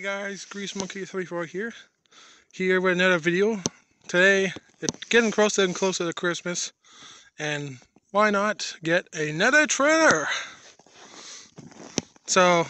Hey guys, Grease Monkey 34 here. Here with another video. Today, it's getting closer and closer to Christmas. And why not get another trailer? So,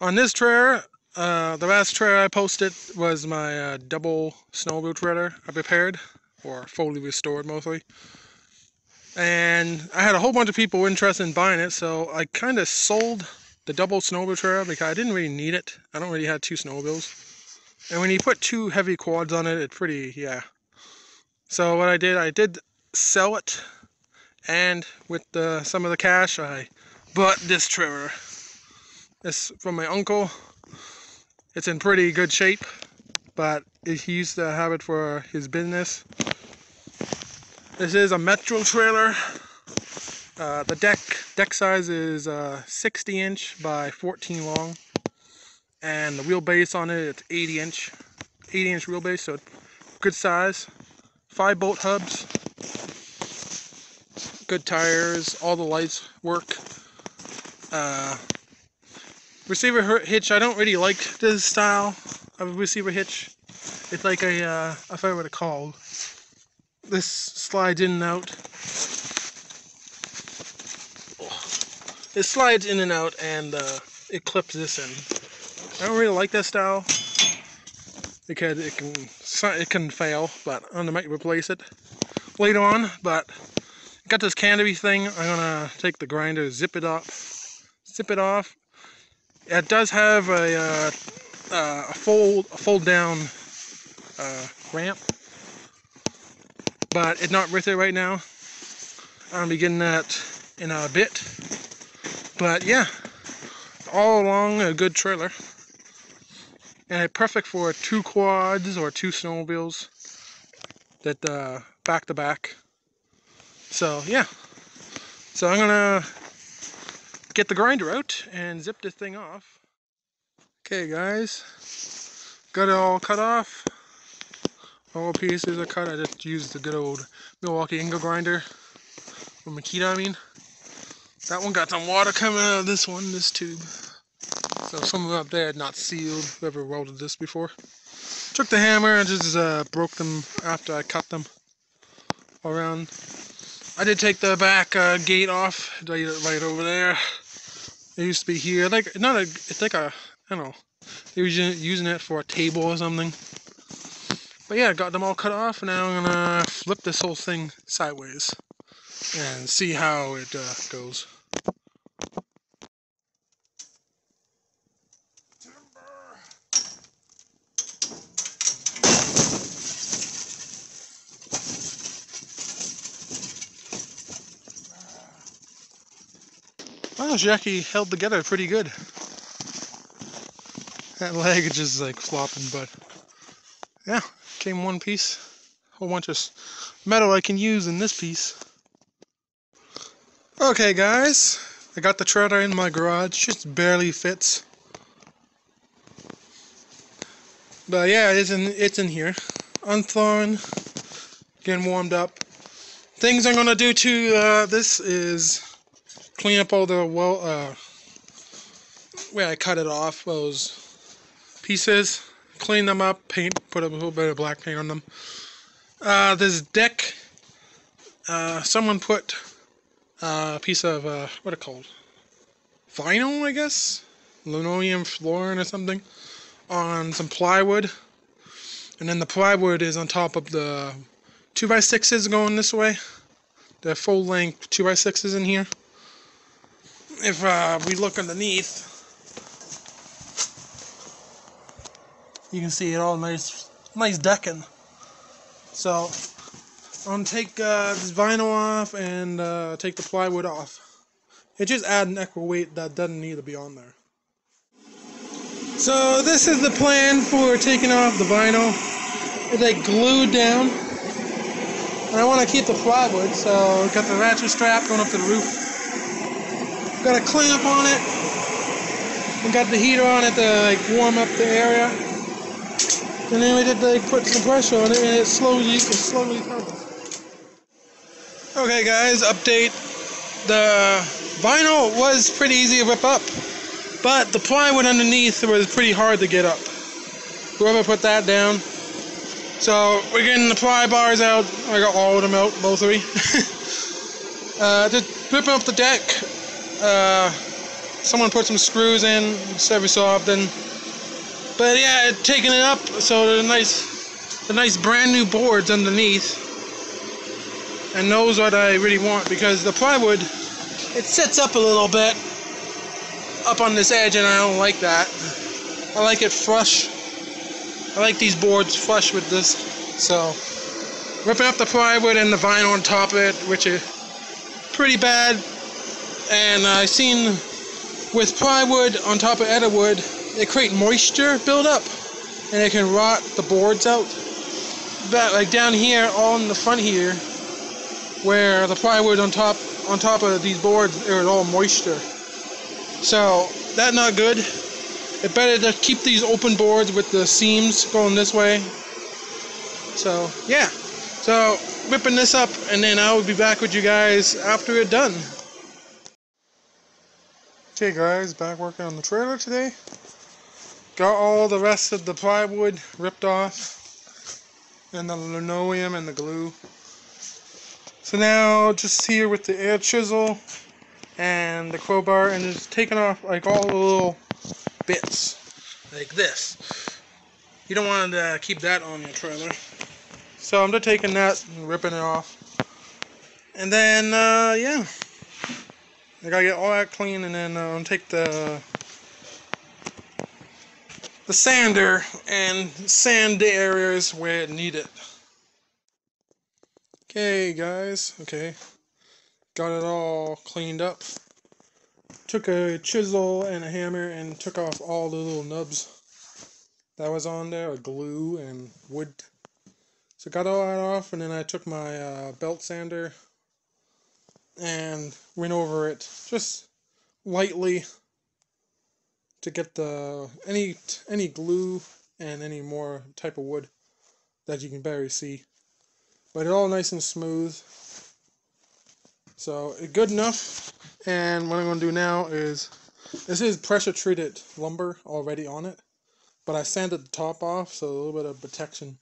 on this trailer, uh, the last trailer I posted was my uh, double snowmobile trailer I prepared, or fully restored mostly. And I had a whole bunch of people interested in buying it, so I kind of sold the double snowmobile trailer because I didn't really need it. I don't really have two snowmobiles. And when you put two heavy quads on it, it's pretty, yeah. So what I did, I did sell it. And with the, some of the cash, I bought this trailer. This from my uncle. It's in pretty good shape, but he used to have it for his business. This is a Metro trailer. Uh, the deck deck size is uh, 60 inch by 14 long, and the wheelbase on it it's 80 inch, 80 inch wheelbase, so good size. Five bolt hubs, good tires, all the lights work. Uh, receiver hitch, I don't really like this style of receiver hitch. It's like a, uh, I forget what it's called. This slides in and out it slides in and out and uh, it clips this in. I don't really like that style because it can it can fail, but I'm gonna might replace it later on. But got this canopy thing. I'm gonna take the grinder, zip it up, zip it off. It does have a, uh, uh, a fold a fold down uh, ramp, but it's not worth it right now. I'm be getting that in a bit. But yeah, all along a good trailer. And it's perfect for two quads or two snowmobiles that uh, back to back. So yeah, so I'm gonna get the grinder out and zip this thing off. Okay guys, got it all cut off. All pieces are cut. I just used the good old Milwaukee angle grinder, or Makita I mean. That one got some water coming out of this one, this tube. So some of them up there had not sealed, whoever welded this before. Took the hammer and just uh, broke them after I cut them around. I did take the back uh, gate off, right, right over there. It used to be here, like not a, it's like a, I don't know, they were using it for a table or something. But yeah, got them all cut off, and now I'm gonna flip this whole thing sideways and see how it uh, goes. Well, Jackie held together pretty good. That leg is just like flopping, but yeah, came one piece. A Whole bunch of metal I can use in this piece. Okay guys, I got the trailer in my garage, just barely fits. But yeah, it's in, it's in here. Unthawing, getting warmed up. Things I'm gonna do to uh, this is clean up all the well, uh, where I cut it off, those pieces, clean them up, paint, put a little bit of black paint on them. Uh, this deck, uh, someone put uh, piece of, uh, what it called? Vinyl, I guess? Linoleum flooring or something on some plywood. And then the plywood is on top of the 2x6s going this way. The full length 2x6s in here. If uh, we look underneath, you can see it all nice, nice decking. So I'm take uh, this vinyl off and uh, take the plywood off. It just add an extra weight that doesn't need to be on there. So this is the plan for taking off the vinyl. It's like glued down. And I want to keep the plywood, so got the ratchet strap going up to the roof. Got a clamp on it. We got the heater on it to like warm up the area. And then we did like put some pressure on it and it slowly, it slowly turns. Okay guys, update. The vinyl was pretty easy to rip up. But the plywood underneath was pretty hard to get up. Whoever put that down. So we're getting the ply bars out. I got all of them out, both three. uh, just ripping up the deck. Uh, someone put some screws in every so often. But yeah, taking it up so the nice, the nice brand new boards underneath. And knows what I really want because the plywood, it sits up a little bit up on this edge and I don't like that. I like it flush. I like these boards flush with this. So, ripping up the plywood and the vinyl on top of it, which is pretty bad. And I've seen with plywood on top of ediwood, they create moisture buildup and it can rot the boards out. But like down here, all in the front here, where the plywood on top on top of these boards, it was all moisture. So that not good. It better to keep these open boards with the seams going this way. So yeah. So whipping this up and then I will be back with you guys after it's done. Okay guys, back working on the trailer today. Got all the rest of the plywood ripped off. And the linoleum and the glue. So now just here with the air chisel and the crowbar and just taking off like all the little bits like this. You don't want to keep that on your trailer. So I'm just taking that and ripping it off. And then uh, yeah. I gotta get all that clean and then uh, take the the sander and sand the areas where it needed okay guys okay got it all cleaned up. Took a chisel and a hammer and took off all the little nubs that was on there, glue and wood. So got all that off and then I took my uh, belt sander and went over it just lightly to get the any any glue and any more type of wood that you can barely see. But it's all nice and smooth. So good enough. And what I'm going to do now is, this is pressure treated lumber already on it. But I sanded the top off so a little bit of protection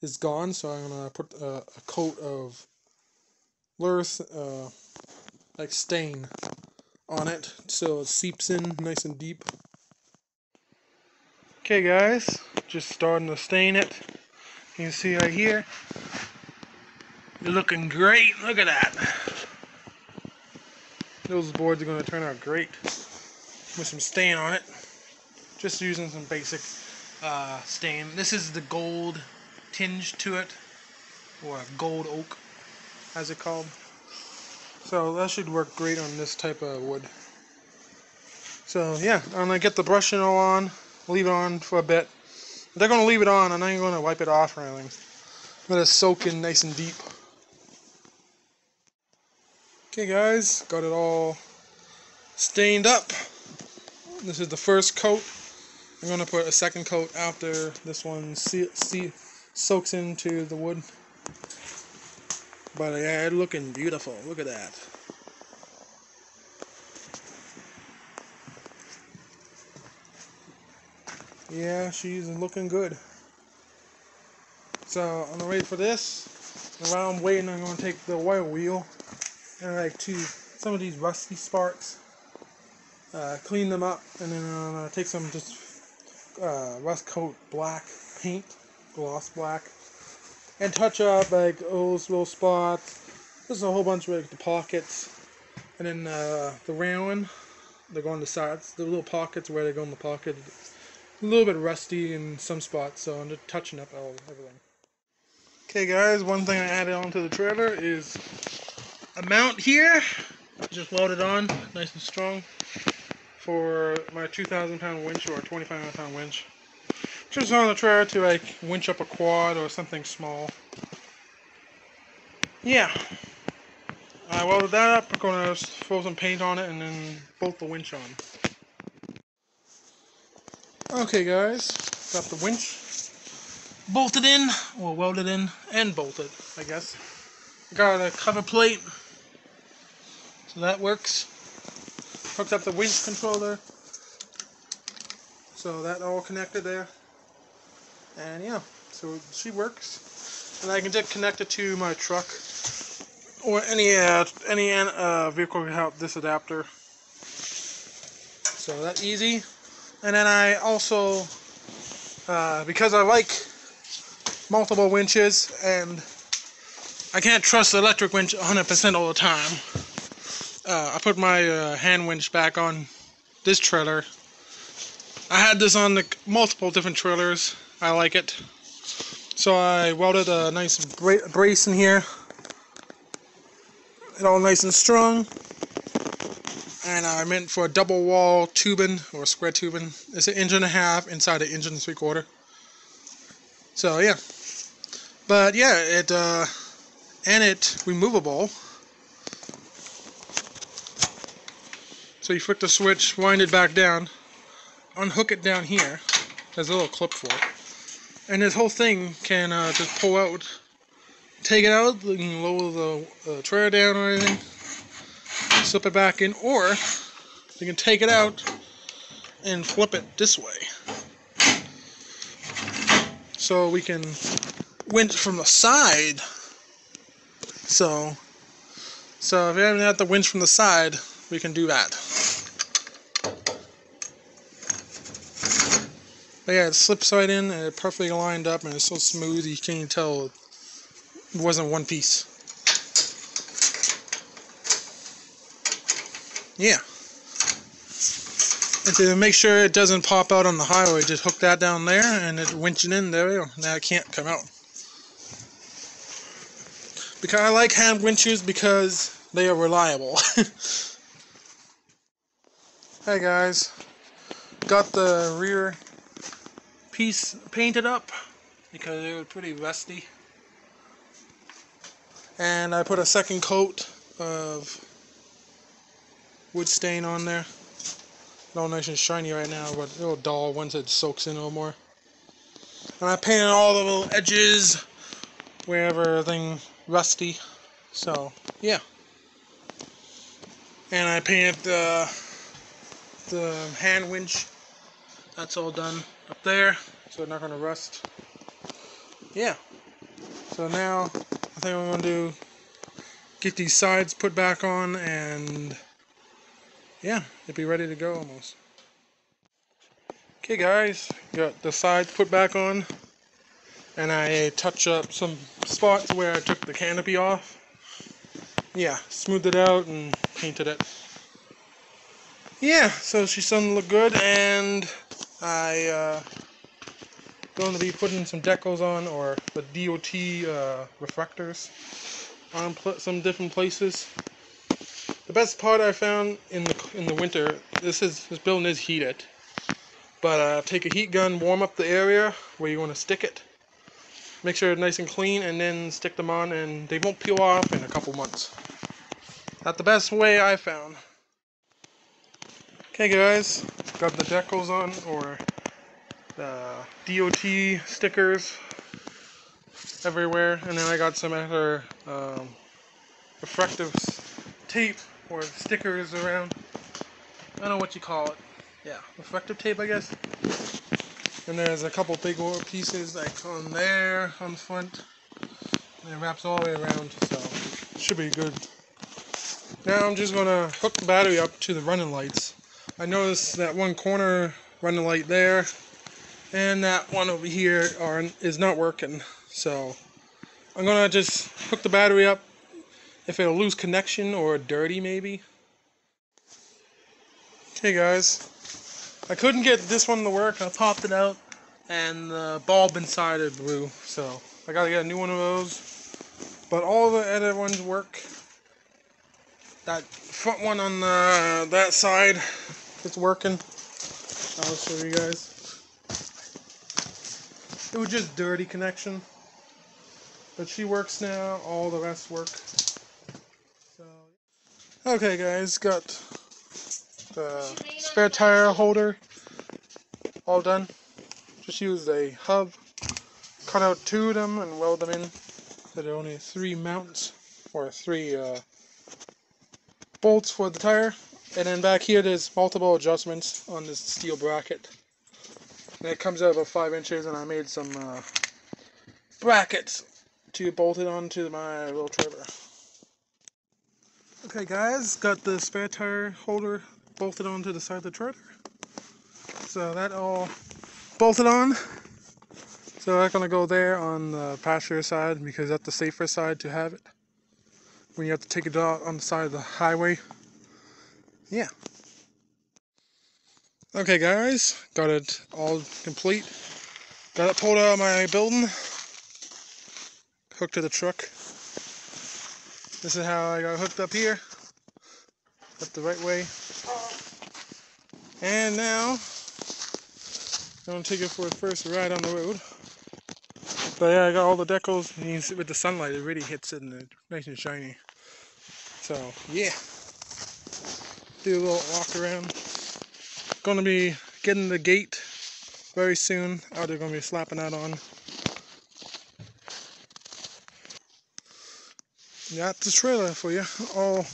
is gone. So I'm going to put a, a, coat of Lurth, uh, like stain on it so it seeps in nice and deep. Okay guys, just starting to stain it. You can see right here. You're looking great. Look at that. Those boards are going to turn out great with some stain on it. Just using some basic uh, stain. This is the gold tinge to it, or gold oak, as it called. So that should work great on this type of wood. So yeah, I'm gonna get the brushing all on, leave it on for a bit. They're gonna leave it on. I'm not even gonna wipe it off or anything. Let it soak in nice and deep. Okay guys, got it all stained up. This is the first coat. I'm going to put a second coat after this one see, see, soaks into the wood. But yeah, it's looking beautiful. Look at that. Yeah, she's looking good. So I'm wait for this. While I'm waiting, I'm gonna take the oil wheel like to some of these rusty sparks, uh, clean them up, and then uh, take some just uh, rust coat black paint, gloss black, and touch up like those little spots. There's a whole bunch of like the pockets, and then uh, the railing. They go on the sides, the little pockets where they go in the pocket. A little bit rusty in some spots, so I'm just touching up all everything. Okay, guys, one thing I added onto the trailer is mount here, just welded on, nice and strong, for my 2,000 pound winch or 2,500 pound winch. Just on the trailer to like winch up a quad or something small. Yeah. I welded that up, I'm gonna throw some paint on it and then bolt the winch on. Okay guys, got the winch bolted in, or welded in, and bolted, I guess. Got a cover plate so that works. Hooked up the winch controller. So that all connected there. And yeah, so she works. And I can just connect it to my truck or any uh, any uh, vehicle have this adapter. So that's easy. And then I also, uh, because I like multiple winches and I can't trust the electric winch 100% all the time, uh, I put my uh, hand winch back on this trailer. I had this on the multiple different trailers. I like it. So I welded a nice bra brace in here. It all nice and strong. And I meant for a double wall tubing or square tubing. It's an inch and a half inside an inch and three quarter. So yeah. But yeah, it uh, and it removable. So you flick the switch, wind it back down, unhook it down here. There's a little clip for it. And this whole thing can uh, just pull out, take it out, you can lower the uh, trailer down or anything, slip it back in, or you can take it out and flip it this way. So we can winch from the side. So, so if you haven't had the winch from the side, we can do that. But yeah, it slips right in and it perfectly lined up and it's so smooth you can't even tell it wasn't one piece. Yeah. And to make sure it doesn't pop out on the highway, just hook that down there and it winching in there. We go. Now it can't come out. Because I like hand winches because they are reliable. hey guys, got the rear piece painted up because it was pretty rusty. And I put a second coat of wood stain on there. All nice and shiny right now, but little dull once it soaks in a little more. And I painted all the little edges wherever everything rusty. So, yeah. And I painted the, the hand winch. That's all done up there, so it's not going to rust. Yeah. So now, I think I'm going to do, get these sides put back on, and yeah, it'd be ready to go almost. Okay guys, got the sides put back on, and I touch up some spots where I took the canopy off. Yeah, smoothed it out and painted it. Yeah, so she's starting to look good, and I uh, going to be putting some decals on or the DOT uh, reflectors on some different places. The best part I found in the in the winter, this is this building is heated, but uh, take a heat gun, warm up the area where you want to stick it, make sure it's nice and clean, and then stick them on, and they won't peel off in a couple months. That's the best way I found. Okay guys, got the decals on, or the DOT stickers everywhere, and then I got some other um, reflective tape or stickers around. I don't know what you call it. Yeah, reflective tape, I guess. And there's a couple big old pieces like on there, on the front. And it wraps all the way around, so should be good. Now I'm just gonna hook the battery up to the running lights. I noticed that one corner running light there and that one over here are, is not working. So I'm gonna just hook the battery up if it'll lose connection or dirty maybe. Okay guys. I couldn't get this one to work. I popped it out and the bulb inside it blew so I gotta get a new one of those. But all the other ones work. That front one on the that side it's working. I'll show you guys. It was just dirty connection. But she works now, all the rest work. So Okay guys, got the spare tire holder all done. Just used a hub, cut out two of them and weld them in. So there are only three mounts or three uh, bolts for the tire. And then back here there's multiple adjustments on this steel bracket. And it comes out about five inches, and I made some uh, brackets to bolt it onto my little trailer. Okay guys, got the spare tire holder bolted onto the side of the trailer. So that all bolted on. So that's gonna go there on the passenger side because that's the safer side to have it. When you have to take it out on the side of the highway. Yeah. Okay guys, got it all complete. Got it pulled out of my building. Hooked to the truck. This is how I got hooked up here. Up the right way. And now, I'm gonna take it for a first ride on the road. But yeah, I got all the decals. You can see with the sunlight, it really hits it and it's nice and shiny. So yeah, do a little walk around. Gonna be getting the gate very soon. Out they're gonna be slapping that on. got the trailer for you. Oh,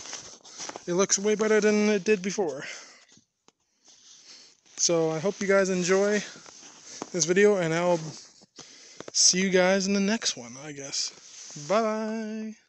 it looks way better than it did before. So I hope you guys enjoy this video and I'll see you guys in the next one, I guess. Bye.